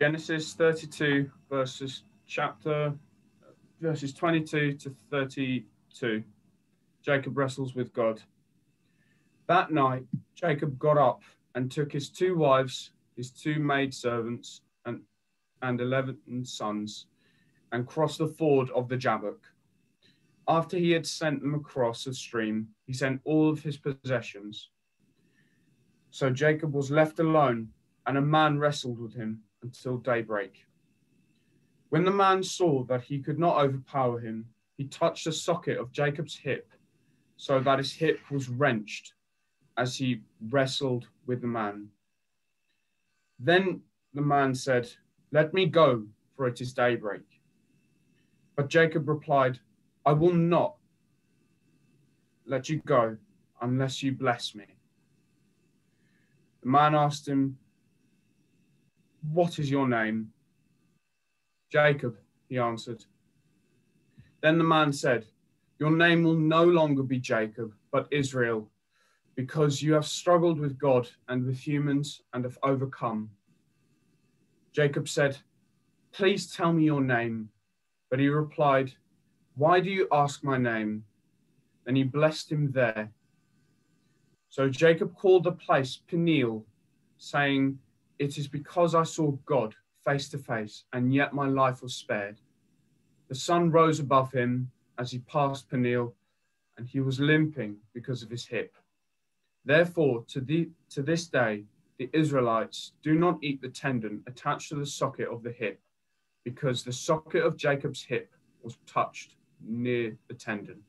Genesis 32, verses chapter verses 22 to 32. Jacob wrestles with God. That night, Jacob got up and took his two wives, his two maidservants, and, and 11 sons, and crossed the ford of the Jabbok. After he had sent them across the stream, he sent all of his possessions. So Jacob was left alone, and a man wrestled with him until daybreak. When the man saw that he could not overpower him, he touched the socket of Jacob's hip, so that his hip was wrenched as he wrestled with the man. Then the man said, Let me go, for it is daybreak. But Jacob replied, I will not let you go unless you bless me. The man asked him, What is your name? Jacob, he answered. Then the man said, Your name will no longer be Jacob, but Israel, because you have struggled with God and with humans and have overcome. Jacob said, Please tell me your name. But he replied, Why do you ask my name? Then he blessed him there. So Jacob called the place Peniel, saying, It is because I saw God face to face, and yet my life was spared. The sun rose above him as he passed Peniel, and he was limping because of his hip. Therefore, to, the, to this day, the Israelites do not eat the tendon attached to the socket of the hip, because the socket of Jacob's hip was touched near the tendon.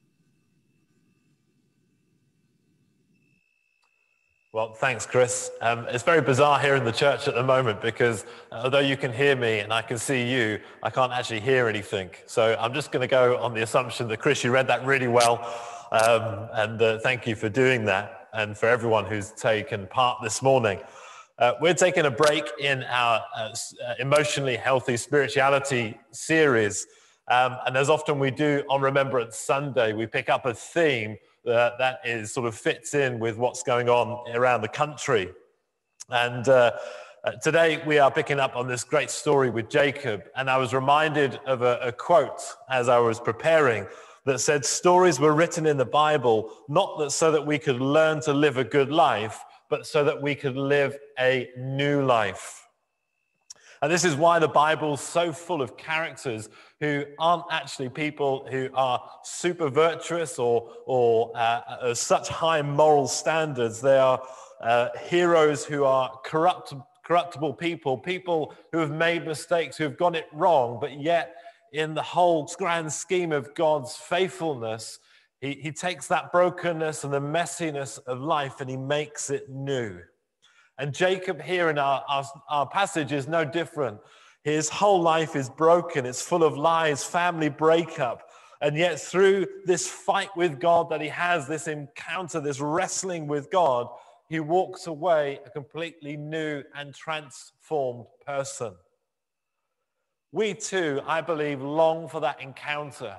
Well, thanks, Chris. Um, it's very bizarre here in the church at the moment because although you can hear me and I can see you, I can't actually hear anything. So I'm just going to go on the assumption that, Chris, you read that really well. Um, and uh, thank you for doing that and for everyone who's taken part this morning. Uh, we're taking a break in our uh, uh emotionally healthy spirituality series. Um, and as often we do on Remembrance Sunday, we pick up a theme uh, that is sort of fits in with what's going on around the country. And uh, uh, today we are picking up on this great story with Jacob. And I was reminded of a, a quote as I was preparing that said, Stories were written in the Bible not that so that we could learn to live a good life, but so that we could live a new life. And this is why the Bible's so full of characters who aren't actually people who are super virtuous or, or uh, such high moral standards. They are uh, heroes who are corrupt, corruptible people, people who have made mistakes, who have gone it wrong, but yet, in the whole grand scheme of God's faithfulness, he, he takes that brokenness and the messiness of life and he makes it new. And Jacob, here in our, our, our, passage, is no different. His whole life is broken, it's full of lies, family breakup. And yet, through this fight with God that he has, this encounter, this wrestling with God, he walks away a completely new and transformed person. We too, I believe, long for that encounter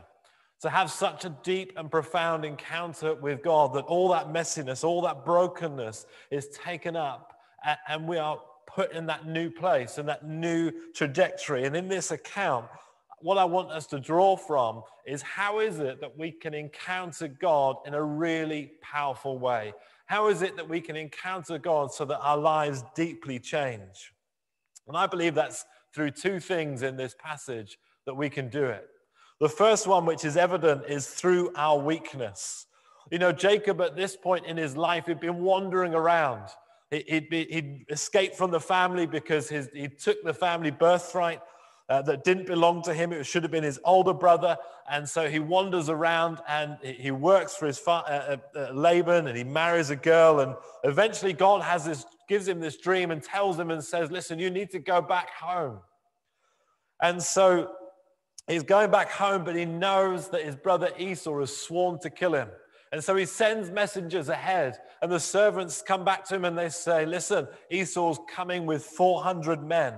to have such a deep and profound encounter with God that all that messiness, all that brokenness is taken up and we are put in that new place and that new trajectory. And in this account, what I want us to draw from is how is it that we can encounter God in a really powerful way? How is it that we can encounter God so that our lives deeply change? And I believe that's through two things in this passage that we can do it. The first one, which is evident, is through our weakness. You know, Jacob at this point in his life had been wandering around. He'd, be, he'd escaped from the family because his, he took the family birthright uh, that didn't belong to him. It should have been his older brother. And so he wanders around and he works for his fa- uh, uh, uh, Laban and he marries a girl. And eventually God has this, gives him this dream and tells him and says, listen, you need to go back home. And so he's going back home, but he knows that his brother Esau has sworn to kill him. And so he sends messengers ahead, and the servants come back to him and they say, Listen, Esau's coming with 400 men.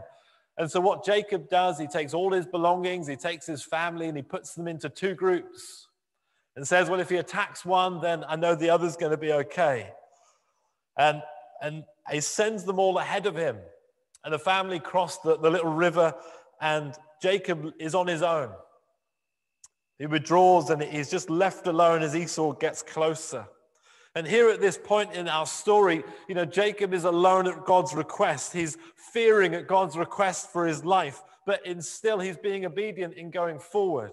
And so what Jacob does, he takes all his belongings, he takes his family, and he puts them into two groups and says, Well, if he attacks one, then I know the other's going to be okay. And, and he sends them all ahead of him. And the family crossed the, the little river, and Jacob is on his own. He withdraws and he's just left alone as Esau gets closer. And here at this point in our story, you know, Jacob is alone at God's request. He's fearing at God's request for his life, but in still he's being obedient in going forward.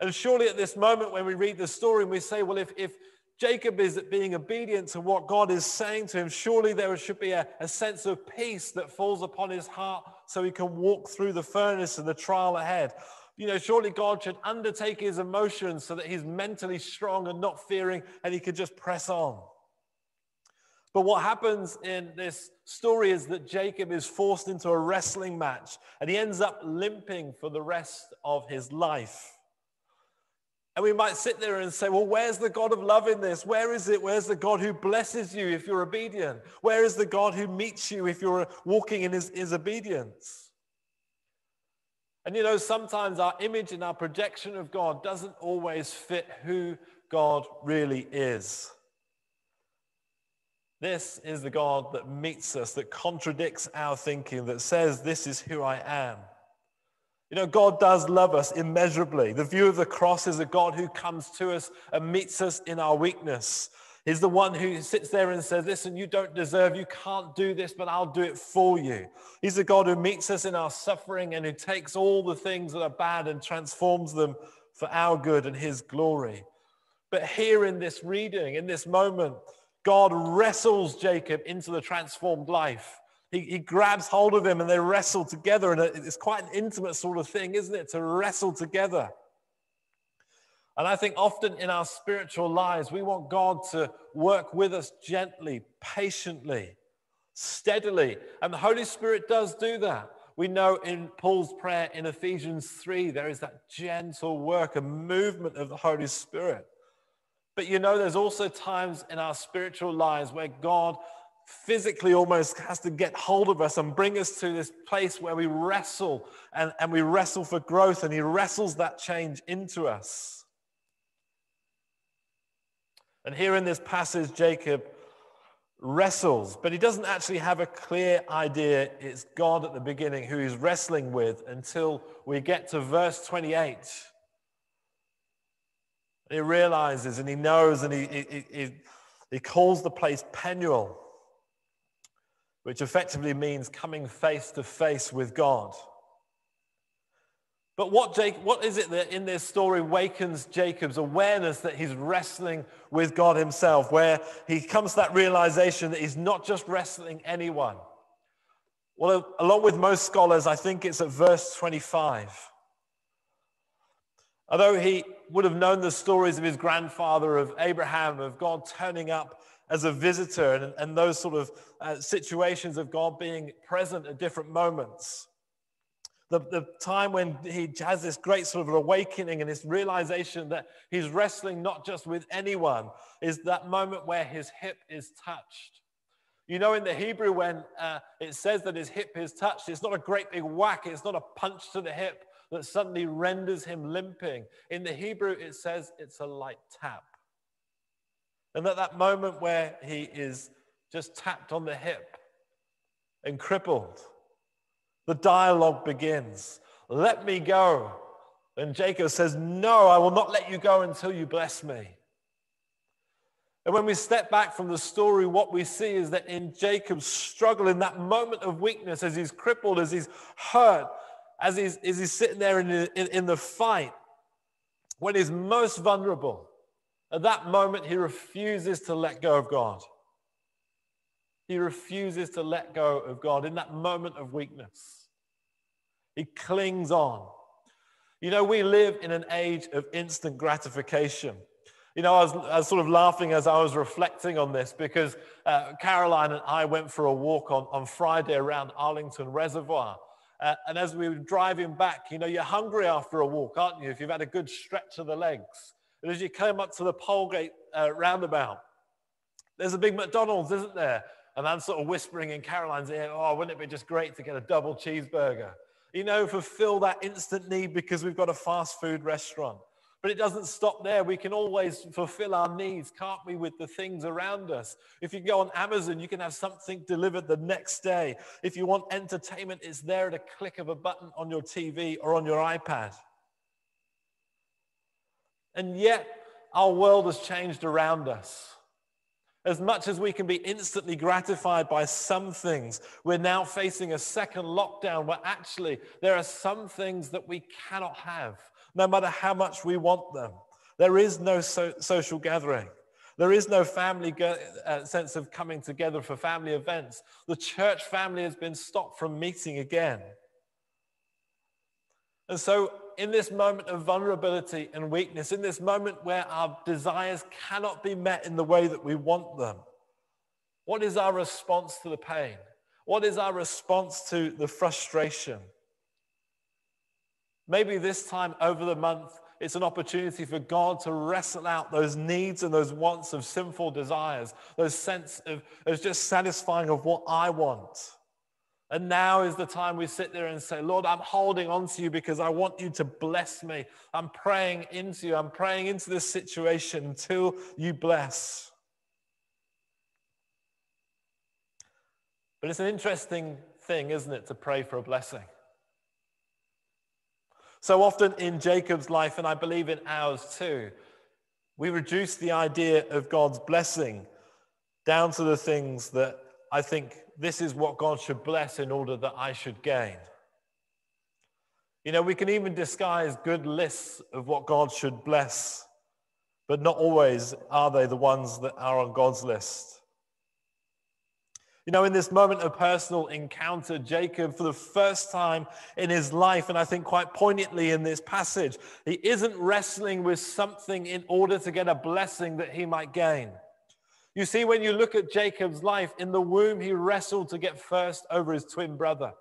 And surely at this moment when we read the story and we say, well, if, if Jacob is being obedient to what God is saying to him, surely there should be a, a sense of peace that falls upon his heart so he can walk through the furnace and the trial ahead. You know, surely God should undertake his emotions so that he's mentally strong and not fearing and he could just press on. But what happens in this story is that Jacob is forced into a wrestling match and he ends up limping for the rest of his life. And we might sit there and say, well, where's the God of love in this? Where is it? Where's the God who blesses you if you're obedient? Where is the God who meets you if you're walking in his, his obedience? And you know, sometimes our image and our projection of God doesn't always fit who God really is. This is the God that meets us, that contradicts our thinking, that says, This is who I am. You know, God does love us immeasurably. The view of the cross is a God who comes to us and meets us in our weakness. He's the one who sits there and says, Listen, you don't deserve, you can't do this, but I'll do it for you. He's the God who meets us in our suffering and who takes all the things that are bad and transforms them for our good and His glory. But here in this reading, in this moment, God wrestles Jacob into the transformed life. He, he grabs hold of him and they wrestle together. And it's quite an intimate sort of thing, isn't it? To wrestle together. And I think often in our spiritual lives, we want God to work with us gently, patiently, steadily. And the Holy Spirit does do that. We know in Paul's prayer in Ephesians 3, there is that gentle work, a movement of the Holy Spirit. But you know, there's also times in our spiritual lives where God physically almost has to get hold of us and bring us to this place where we wrestle and, and we wrestle for growth, and He wrestles that change into us. And here in this passage, Jacob wrestles, but he doesn't actually have a clear idea it's God at the beginning who he's wrestling with until we get to verse 28. He realizes and he knows and he, he, he, he calls the place Penuel, which effectively means coming face to face with God. But what, Jake, what is it that in this story wakens Jacob's awareness that he's wrestling with God himself, where he comes to that realization that he's not just wrestling anyone? Well, along with most scholars, I think it's at verse 25. Although he would have known the stories of his grandfather, of Abraham, of God turning up as a visitor, and, and those sort of uh, situations of God being present at different moments. The, the time when he has this great sort of awakening and this realization that he's wrestling not just with anyone is that moment where his hip is touched. You know, in the Hebrew, when uh, it says that his hip is touched, it's not a great big whack, it's not a punch to the hip that suddenly renders him limping. In the Hebrew, it says it's a light tap. And at that moment where he is just tapped on the hip and crippled, the dialogue begins. Let me go. And Jacob says, No, I will not let you go until you bless me. And when we step back from the story, what we see is that in Jacob's struggle, in that moment of weakness, as he's crippled, as he's hurt, as he's, as he's sitting there in, in, in the fight, when he's most vulnerable, at that moment, he refuses to let go of God. He refuses to let go of God in that moment of weakness. He clings on. You know, we live in an age of instant gratification. You know, I was, I was, sort of laughing as I was reflecting on this because uh, Caroline and I went for a walk on, on Friday around Arlington Reservoir. Uh, and as we were driving back, you know, you're hungry after a walk, aren't you? If you've had a good stretch of the legs. And as you came up to the Polegate uh, roundabout, there's a big McDonald's, isn't there? And I'm sort of whispering in Caroline's ear, oh, wouldn't it be just great to get a double cheeseburger? You know, fulfill that instant need because we've got a fast food restaurant. But it doesn't stop there. We can always fulfill our needs, can't we, with the things around us? If you go on Amazon, you can have something delivered the next day. If you want entertainment, it's there at a click of a button on your TV or on your iPad. And yet, our world has changed around us. As much as we can be instantly gratified by some things, we're now facing a second lockdown where actually there are some things that we cannot have no matter how much we want them. There is no so- social gathering. There is no family go- uh, sense of coming together for family events. The church family has been stopped from meeting again. And so, in this moment of vulnerability and weakness, in this moment where our desires cannot be met in the way that we want them, what is our response to the pain? What is our response to the frustration? Maybe this time over the month, it's an opportunity for God to wrestle out those needs and those wants of sinful desires, those sense of, of just satisfying of what I want. And now is the time we sit there and say, Lord, I'm holding on to you because I want you to bless me. I'm praying into you. I'm praying into this situation until you bless. But it's an interesting thing, isn't it, to pray for a blessing? So often in Jacob's life, and I believe in ours too, we reduce the idea of God's blessing down to the things that I think this is what God should bless in order that I should gain. You know, we can even disguise good lists of what God should bless, but not always are they the ones that are on God's list. You know, in this moment of personal encounter, Jacob, for the first time in his life, and I think quite poignantly in this passage, he isn't wrestling with something in order to get a blessing that he might gain. You see, when you look at Jacob's life, in the womb, he wrestled to get first over his twin brother.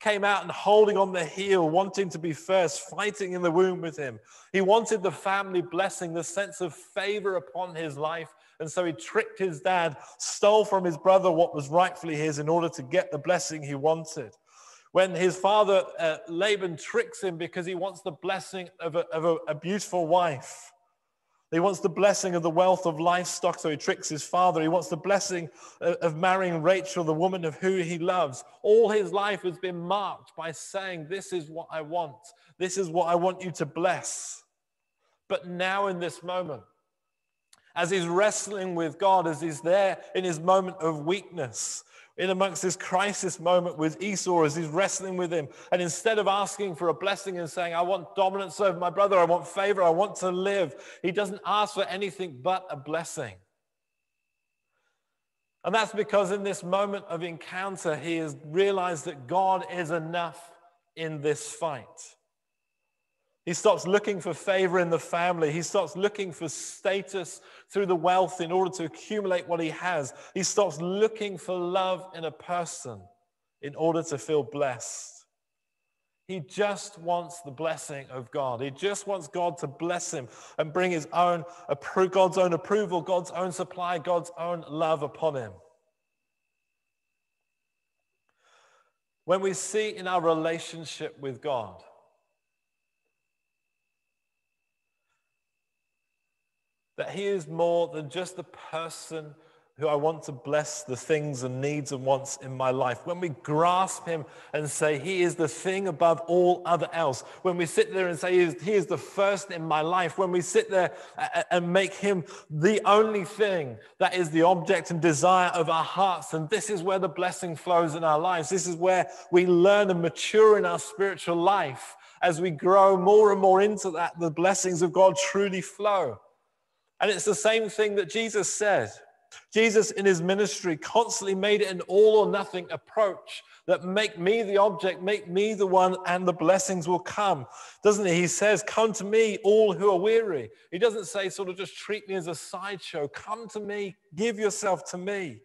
Came out and holding on the heel, wanting to be first, fighting in the womb with him. He wanted the family blessing, the sense of favor upon his life and so he tricked his dad, stole from his brother what was rightfully his in order to get the blessing he wanted. When his father, uh, Laban, tricks him because he wants the blessing of, a, of a, a beautiful wife. He wants the blessing of the wealth of livestock, so he tricks his father. He wants the blessing of marrying Rachel, the woman of who he loves. All his life has been marked by saying, This is what I want. This is what I want you to bless. But now, in this moment, as he's wrestling with God, as he's there in his moment of weakness, in amongst this crisis moment with Esau, as he's wrestling with him. And instead of asking for a blessing and saying, I want dominance over my brother, I want favor, I want to live, he doesn't ask for anything but a blessing. And that's because in this moment of encounter, he has realized that God is enough in this fight. He stops looking for favor in the family. He stops looking for status through the wealth in order to accumulate what he has. He stops looking for love in a person in order to feel blessed. He just wants the blessing of God. He just wants God to bless him and bring his own God's own approval, God's own supply, God's own love upon him. When we see in our relationship with God, that He is more than just the person who I want to bless the things and needs and wants in my life. When we grasp Him and say He is the thing above all other else, when we sit there and say He is, he is the first in my life, when we sit there and make Him the only thing that is the object and desire of our hearts, and this is where the blessing flows in our lives. This is where we learn and mature in our spiritual life. As we grow more and more into that, the blessings of God truly flow. And it's the same thing that Jesus said. Jesus in his ministry constantly made it an all or nothing approach that make me the object, make me the one, and the blessings will come. Doesn't he? He says, Come to me, all who are weary. He doesn't say, sort of just treat me as a sideshow. Come to me, give yourself to me,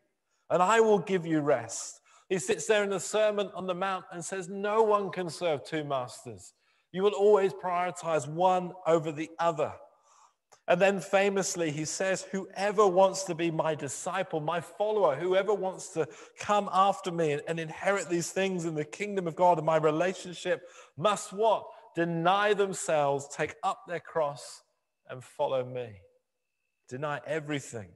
and I will give you rest. He sits there in the Sermon on the Mount and says, No one can serve two masters. You will always prioritize one over the other. And then famously, he says, Whoever wants to be my disciple, my follower, whoever wants to come after me and, inherit these things in the kingdom of God and my relationship must what? Deny themselves, take up their cross, and follow me. Deny everything.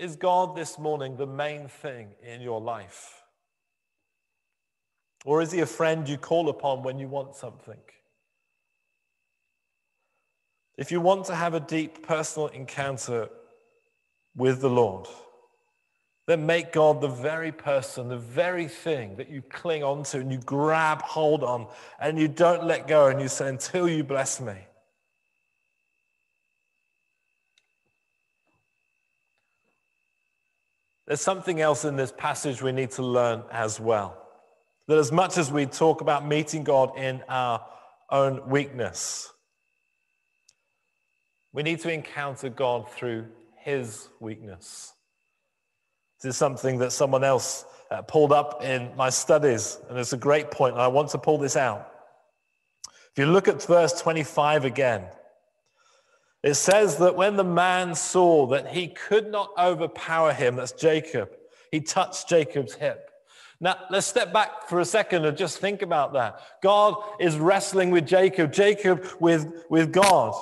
Is God this morning the main thing in your life? Or is he a friend you call upon when you want something? If you want to have a deep personal encounter with the Lord, then make God the very person, the very thing that you cling onto and you grab hold on and you don't let go and you say, until you bless me. There's something else in this passage we need to learn as well. That as much as we talk about meeting God in our own weakness, we need to encounter God through his weakness. This is something that someone else uh, pulled up in my studies, and it's a great point, and I want to pull this out. If you look at verse 25 again, it says that when the man saw that he could not overpower him, that's Jacob, he touched Jacob's hip. Now, let's step back for a second and just think about that. God is wrestling with Jacob, Jacob with, with God.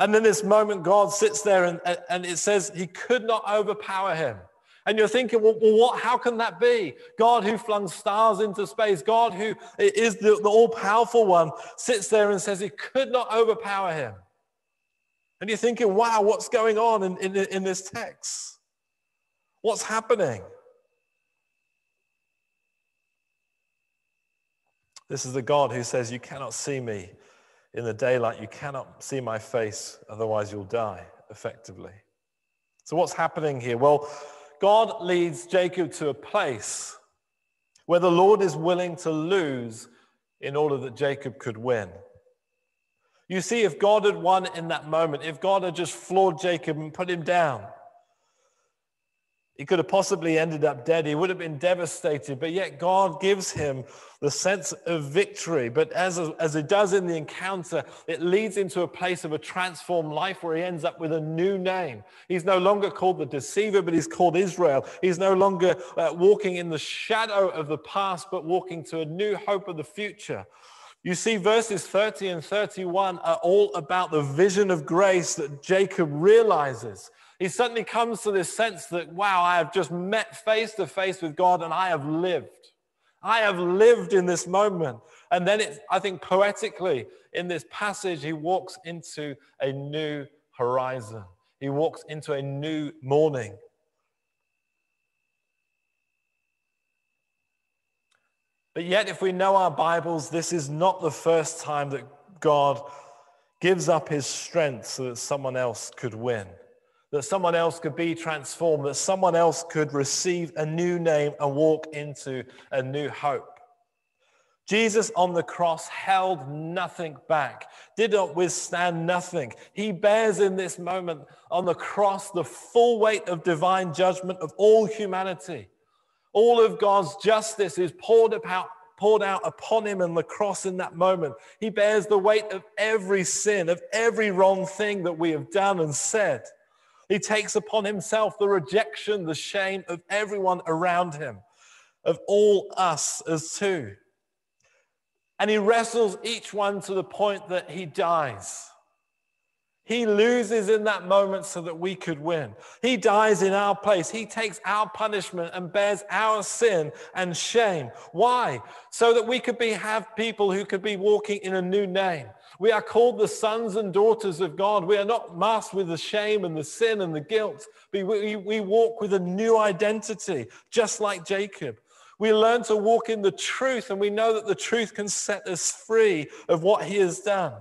And in this moment, God sits there and, and it says he could not overpower him. And you're thinking, well, what, how can that be? God who flung stars into space, God who is the, the all powerful one, sits there and says he could not overpower him. And you're thinking, wow, what's going on in, in, in this text? What's happening? This is the God who says, You cannot see me in the daylight, you cannot see my face, otherwise, you'll die effectively. So, what's happening here? Well, God leads Jacob to a place where the Lord is willing to lose in order that Jacob could win. You see, if God had won in that moment, if God had just floored Jacob and put him down, he could have possibly ended up dead. He would have been devastated, but yet God gives him the sense of victory. But as, as it does in the encounter, it leads into a place of a transformed life where he ends up with a new name. He's no longer called the deceiver, but he's called Israel. He's no longer uh, walking in the shadow of the past, but walking to a new hope of the future. You see, verses 30 and 31 are all about the vision of grace that Jacob realizes he suddenly comes to this sense that, wow, I have just met face to face with God and I have lived. I have lived in this moment. And then it's, I think poetically, in this passage, he walks into a new horizon. He walks into a new morning. But yet, if we know our Bibles, this is not the first time that God gives up his strength so that someone else could win that someone else could be transformed, that someone else could receive a new name and walk into a new hope. Jesus on the cross held nothing back, did not withstand nothing. He bears in this moment on the cross the full weight of divine judgment of all humanity. All of God's justice is poured out, poured out upon him on the cross in that moment. He bears the weight of every sin, of every wrong thing that we have done and said. He takes upon himself the rejection, the shame of everyone around him, of all us as two. And he wrestles each one to the point that he dies. He loses in that moment so that we could win. He dies in our place. He takes our punishment and bears our sin and shame. Why? So that we could be have people who could be walking in a new name. We are called the sons and daughters of God. We are not masked with the shame and the sin and the guilt. We, we, we walk with a new identity, just like Jacob. We learn to walk in the truth, and we know that the truth can set us free of what he has done.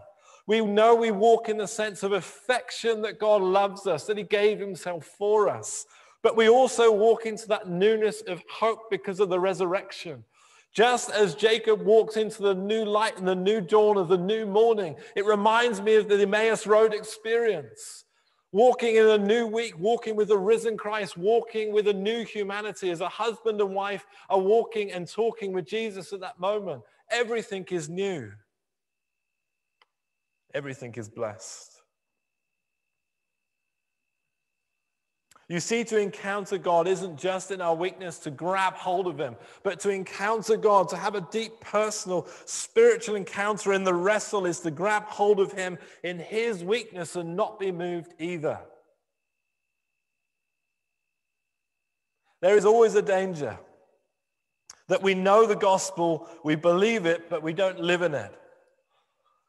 We know we walk in the sense of affection that God loves us, that he gave himself for us. But we also walk into that newness of hope because of the resurrection. Just as Jacob walks into the new light and the new dawn of the new morning, it reminds me of the Emmaus Road experience. Walking in a new week, walking with the risen Christ, walking with a new humanity as a husband and wife are walking and talking with Jesus at that moment. Everything is new, everything is blessed. You see, to encounter God isn't just in our weakness to grab hold of Him, but to encounter God, to have a deep personal spiritual encounter in the wrestle is to grab hold of Him in His weakness and not be moved either. There is always a danger that we know the gospel, we believe it, but we don't live in it.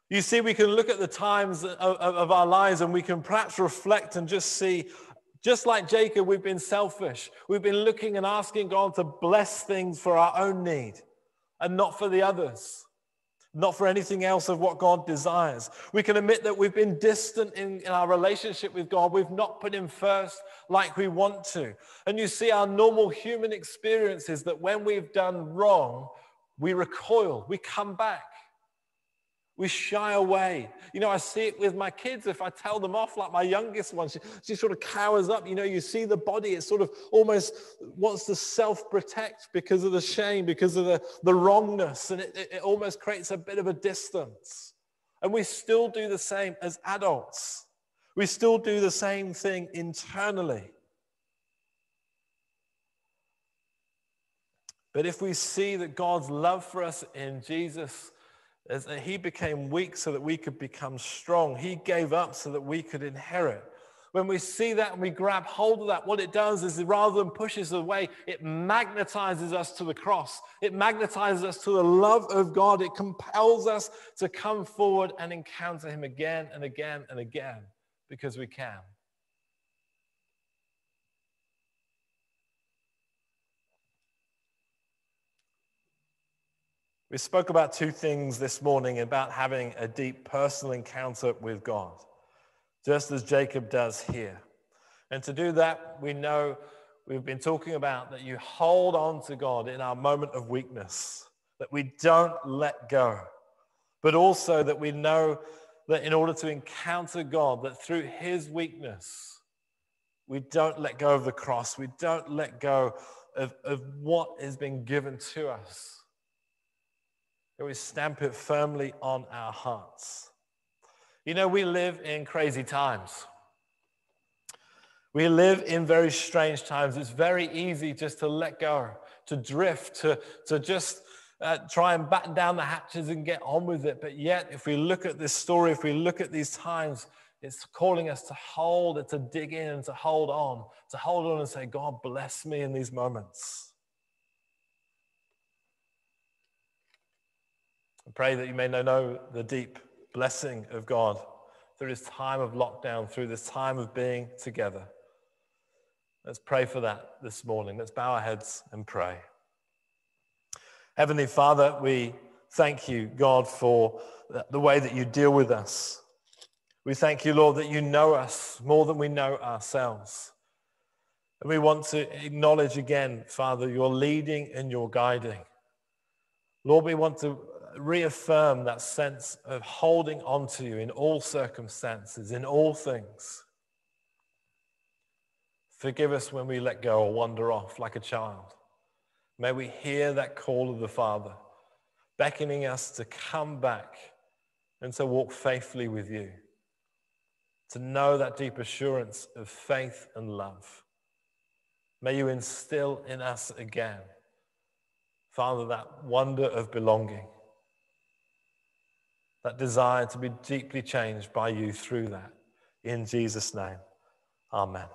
You see, we can look at the times of, of, our lives and we can perhaps reflect and just see just like Jacob, we've been selfish. We've been looking and asking God to bless things for our own need and not for the others, not for anything else of what God desires. We can admit that we've been distant in, in our relationship with God. We've not put Him first like we want to. And you see, our normal human experience is that when we've done wrong, we recoil, we come back. We shy away. You know, I see it with my kids. If I tell them off, like my youngest one, she, she sort of cowers up. You know, you see the body, it sort of almost wants to self protect because of the shame, because of the, the wrongness. And it, it, it almost creates a bit of a distance. And we still do the same as adults. We still do the same thing internally. But if we see that God's love for us in Jesus he became weak so that we could become strong. He gave up so that we could inherit. When we see that and we grab hold of that, what it does is rather than push us away, it magnetizes us to the cross. It magnetizes us to the love of God. It compels us to come forward and encounter Him again and again and again because we can. We spoke about two things this morning about having a deep personal encounter with God, just as Jacob does here. And to do that, we know we've been talking about that you hold on to God in our moment of weakness, that we don't let go, but also that we know that in order to encounter God, that through his weakness, we don't let go of the cross, we don't let go of, of what has been given to us we stamp it firmly on our hearts. You know, we live in crazy times. We live in very strange times. It's very easy just to let go, to drift, to, to just uh, try and batten down the hatches and get on with it. But yet, if we look at this story, if we look at these times, it's calling us to hold, it, to dig in, and to hold on, to hold on and say, God, bless me in these moments. I pray that you may know the deep blessing of God through this time of lockdown, through this time of being together. Let's pray for that this morning. Let's bow our heads and pray. Heavenly Father, we thank you, God, for the way that you deal with us. We thank you, Lord, that you know us more than we know ourselves. And we want to acknowledge again, Father, your leading and your guiding. Lord, we want to reaffirm that sense of holding on to you in all circumstances, in all things. Forgive us when we let go or wander off like a child. May we hear that call of the Father, beckoning us to come back and to walk faithfully with you, to know that deep assurance of faith and love. May you instill in us again, Father, that wonder of belonging that desire to be deeply changed by you through that. In Jesus' name, amen.